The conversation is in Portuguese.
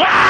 Ah!